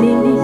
Mimi.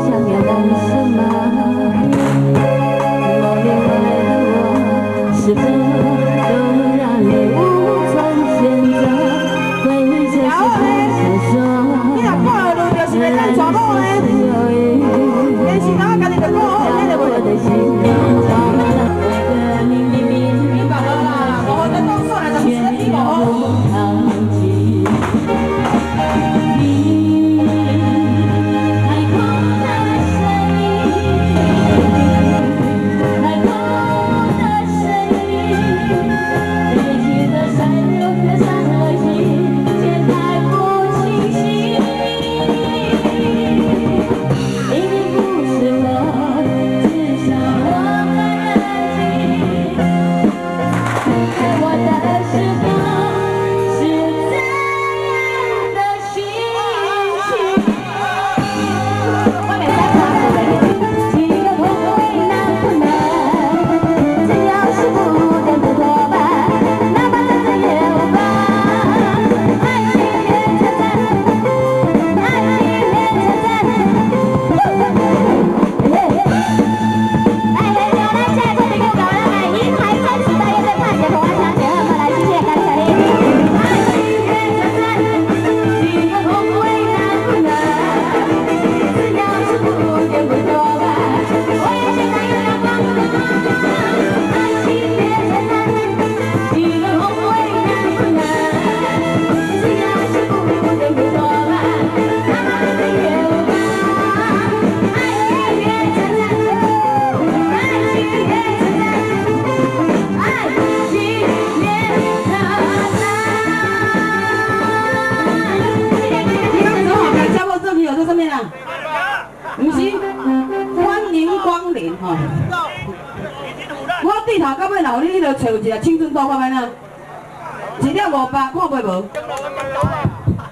五百，看卖无？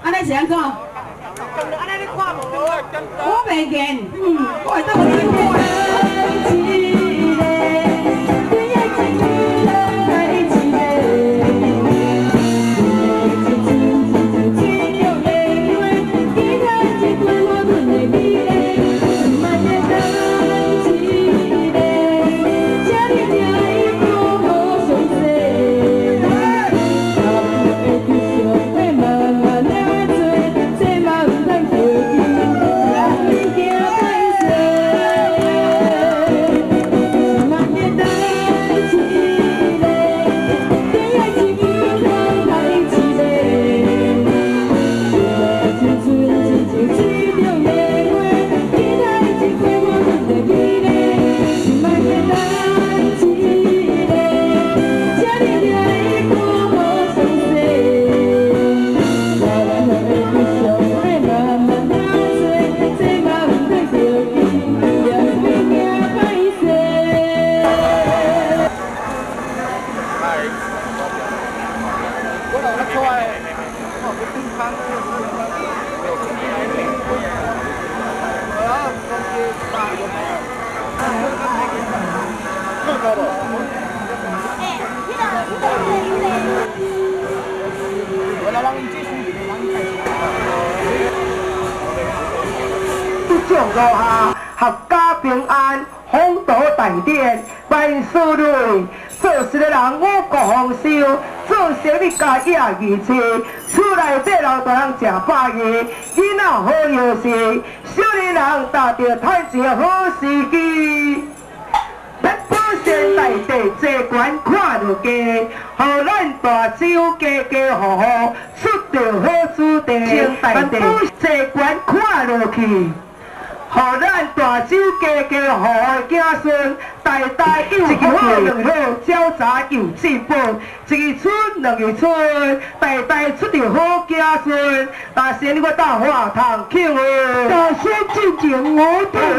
安尼是安怎？业大话堂 Q 啊！大仙进京，我的。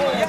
我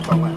时阵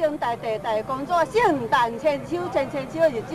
生代代工作，圣诞千秋千千秋的日子。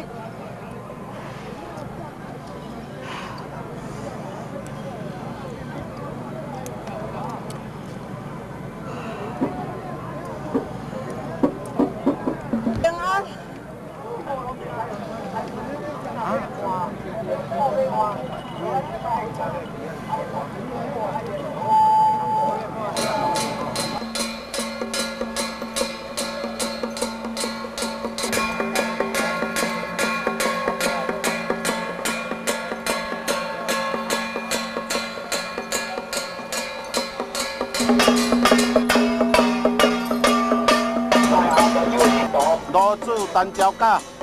交界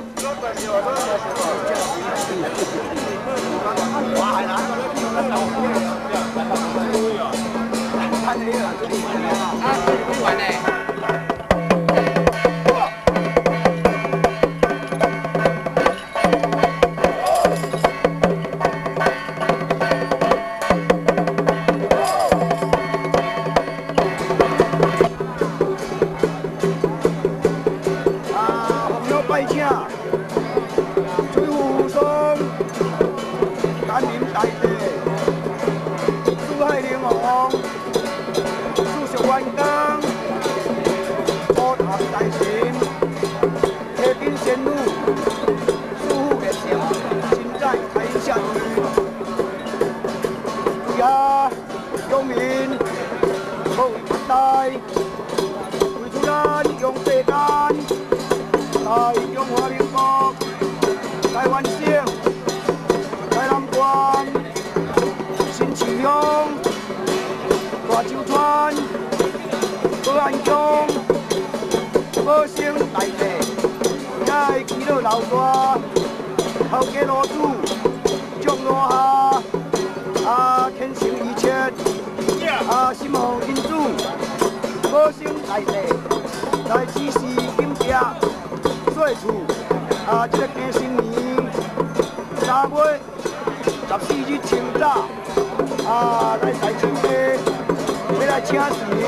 要来请神，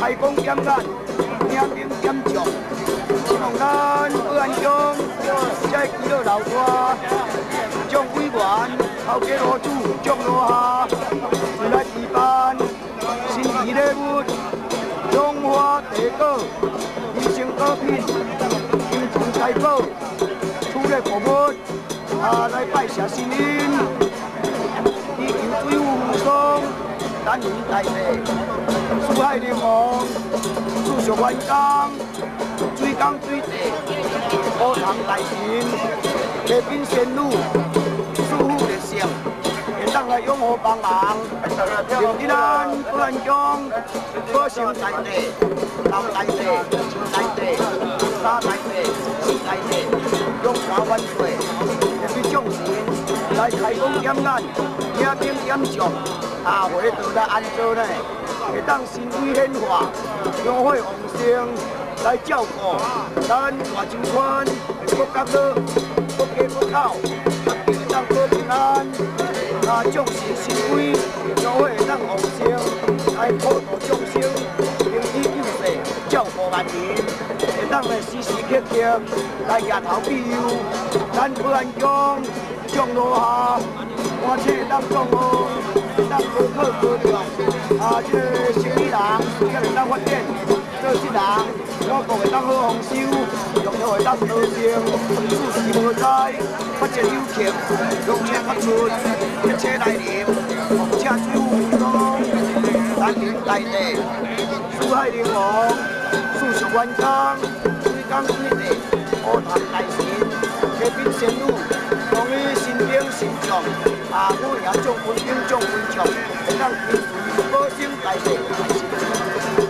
开工检验，领兵检查，希望咱保安乡这几个老大、蒋委员、头家老主、蒋老下，来举办新奇礼物、中华地果、卫生果品、金钱财宝、土地服务。啊，来拜谢新年，地球水无双，咱年大地，四海灵王，四小万江，水江水地，高堂大神，太平仙女，舒服热性，现当来拥护帮忙，用起咱不安江，保生大地，南大地，大地，沙大地，四大地，用华万岁。将士来开工检验，领兵检查，下回就来安州呢，会当神威显化，香火旺盛，来照顾咱大洲川国家好，国家国口，会当保平安，啊，将士神威，香火会当旺盛，来普度众生，平安救世，照顾万民，会当来时时刻刻来抬头庇佑。咱保安乡降落下，我车当降落，当高考高中，啊，这个生意人才会当发展，做职人，我国会当好丰收，用户会当高兴，处事无灾，发展有钱，用车发出，一车来临，车水无双，咱林大地，珠海灵王，数十万江，水江水地，好谈大神。太平仙女，对新兵新将，啊，我也将分兵将分将，让平水保生大地。